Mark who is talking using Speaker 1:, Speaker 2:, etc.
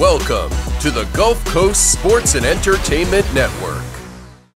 Speaker 1: Welcome to the Gulf Coast Sports and Entertainment Network.